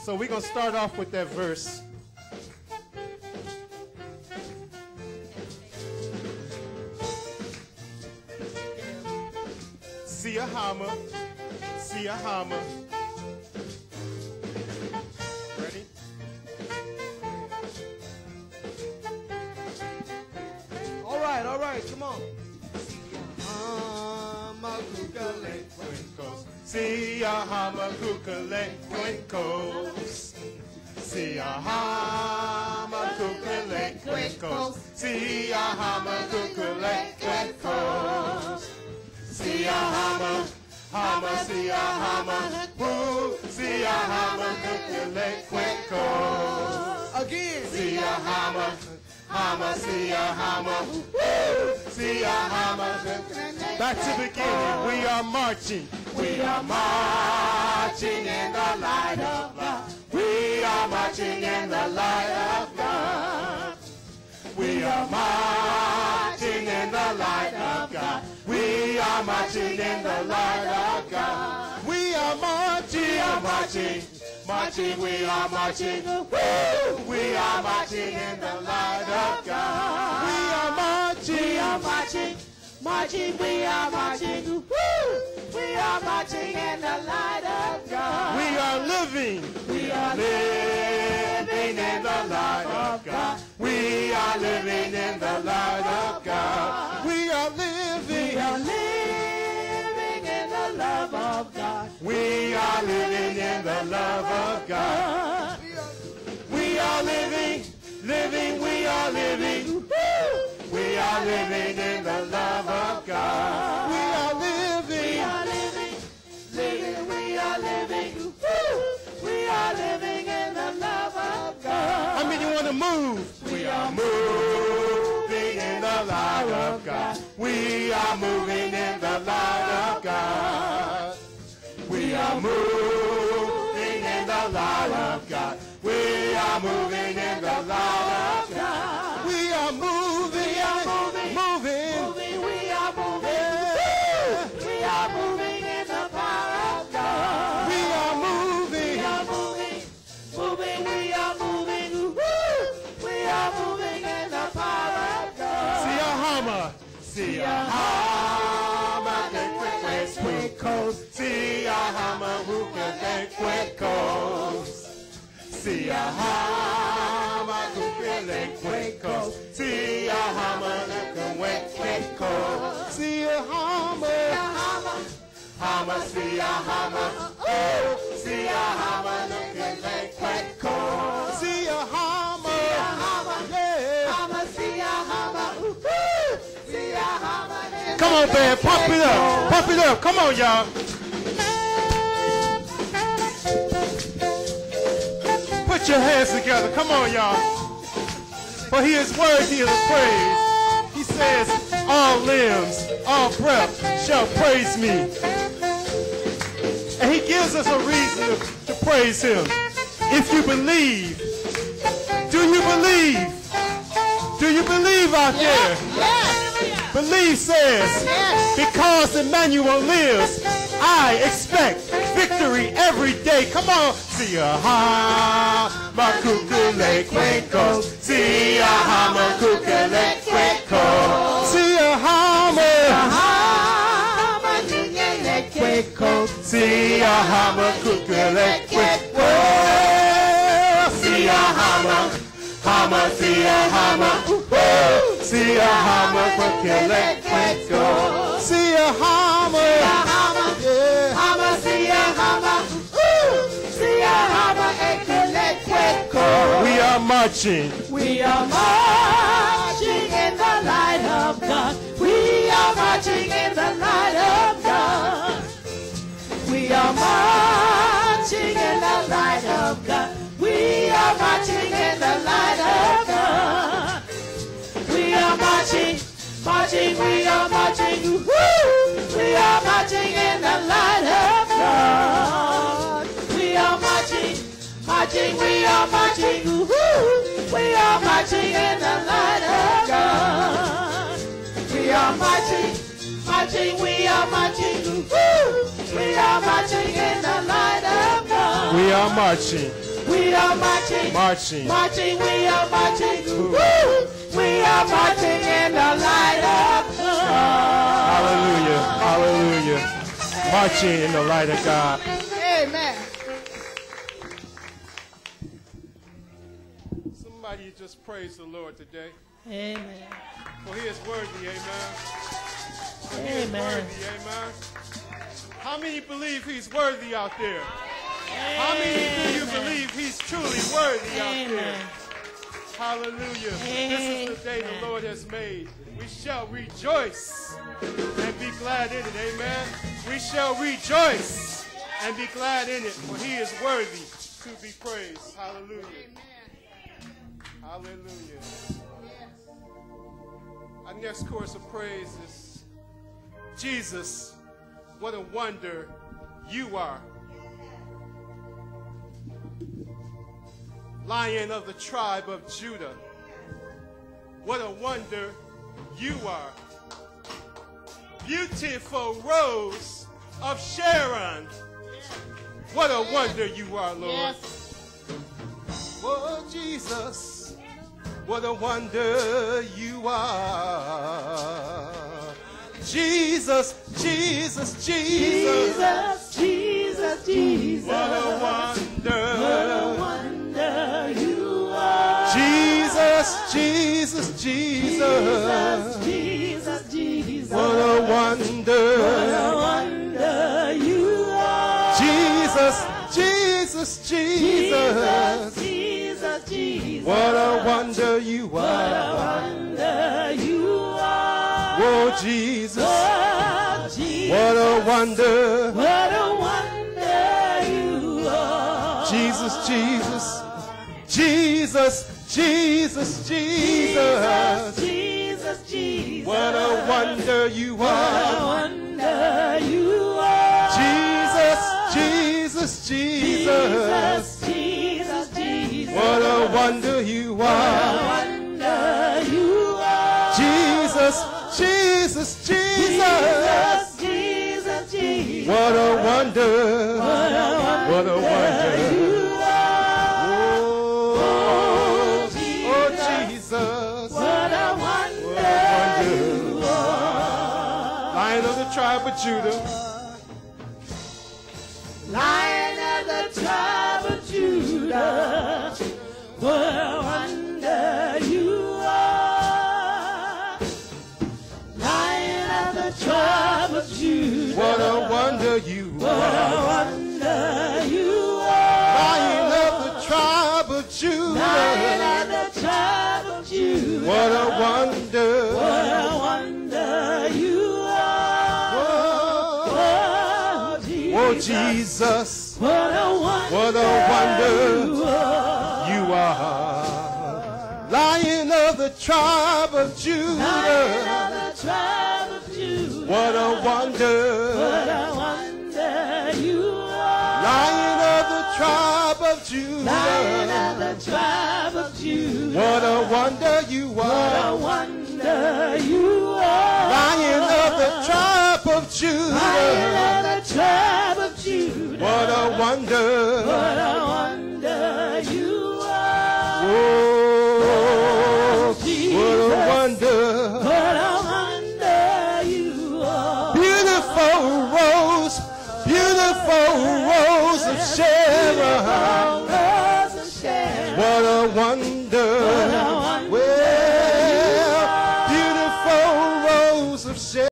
So we're going to start off with that verse. See a hammer, see a hammer. Ready? All right, all right, come on. See a hammer, kukale, quinkles. See a hammer, kukale, quinkles. See a hammer, kukale, quinkles. See a hammer, hammer, see a hammer, woo. See a hammer, kukale, quinkles. Again. See a hammer, hammer, see a hammer, woo. See a hammer. Back to the beginning. We are marching. We are marching in the light of God. We are marching in the light of God. We are marching in the light of God. We are marching in the light of God. We are marching. We are marching. Marching, we are marching. We are marching in the light of God. We are marching. We are marching. Marching, we are marching. Woo! We are marching in the light of God. We are living. We are living in the light of God. We are living in the light of God. We are living. We are living in the love of God. We are living in the love of God. We are living, living, are living in the love of God. We are living. We are living, living, we are living. We are living in the love of God. I mean, you want to move. We are moving in the light of God. We are moving in the light of God. We are moving in the light of God. We are moving in the light of God. See a hammer. Get quick, coast. See a hammer who can get quick coast. See a hammer who can get quick coast. See a can get quick coast. See a hammer. Hammer, see a hammer. Oh, Come on, band, pump it up, pump it up. Come on, y'all. Put your hands together. Come on, y'all. For he is worthy of praise. He says, all limbs, all breath shall praise me. And he gives us a reason to, to praise him. If you believe, do you believe? Do you believe out there? Believe says, because Emmanuel lives, I expect victory every day. Come on. See a ha, ma kukule kweko. See a ha, ma kukule kweko. See a ha, ding-a-ling, kweko. See a ha, kukule See a hammer, kukule kweko. See a hammer. hammer. Yeah. Hammer, see a hammer. Ooh! See a hammer, ekele kweko. We are marching. We are marching in the light of God. We are marching in the light of God. We are marching in the light of God. We are marching in the light of God. We are marching. Woo! We are marching in the light of God. We are marching, marching, we are marching. Woo! We are marching in the light of God. We are marching, marching, we are marching. Woo! We are marching in the light of God. We are marching. We are marching. Marching. Marching, we are marching. Woo! Are marching in the light of God. Hallelujah. Hallelujah. Marching in the light of God. Amen. Somebody just praise the Lord today. Amen. For he is worthy, amen. For he is worthy, amen. How many believe he's worthy out there? How many do you believe he's truly worthy out there? Amen. Hallelujah. This is the day the Lord has made. We shall rejoice and be glad in it. Amen. We shall rejoice and be glad in it, for he is worthy to be praised. Hallelujah. Hallelujah. Our next chorus of praise is Jesus, what a wonder you are. Lion of the tribe of Judah, what a wonder you are. Beautiful rose of Sharon, what a wonder you are, Lord. Oh, Jesus, what a wonder you are. Jesus, Jesus, Jesus, Jesus, Jesus, Jesus. what a wonder. What a wonder you are. Jesus, Jesus, Jesus, Jesus, Jesus, what a What wonder. a wonder you are. Jesus, Jesus, Jesus, Jesus, Jesus, what a wonder you What a are. wonder you are. Oh, Jesus, Oh, Jesus. what a wonder. What a wonder you are. Jesus, Jesus, Jesus, Jesus, Jesus, Jesus, Jesus, what a wonder you What are. wonder you are. Jesus, Jesus, Jesus, Jesus, Jesus, Jesus. what a wonder you are. wonder you are. Jesus, Jesus, Jesus, Jesus, Jesus, Jesus. what a wonder. What a What a wonder. Judah. Lion of the tribe of Judah, what a wonder you are. Lion of the tribe of Judah, What a wonder you what are. a wonder you are. Lion of the tribe of Lion of the tribe of Judah, What a wonder. Jesus, what a wonder, what a wonder you are. you are. Lion of the tribe of Lion Judah. of the tribe of Judah, What a wonder. what a wonder you are. Lion of the tribe of Lion Judah. of the tribe of Judah, What a wonder you what a wonder you are. Of Judah. of the tribe of Judah, What a wonder. what a wonder you are. Oh,